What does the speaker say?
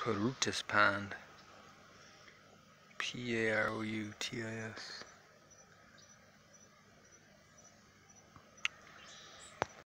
Perutis Pond. P A R O U T I S.